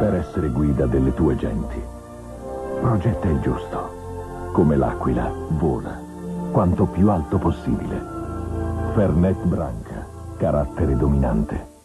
per essere guida delle tue genti. Progetta il giusto. Come l'aquila, vola, quanto più alto possibile. Fernet Branca, carattere dominante.